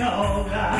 shoulder.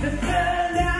The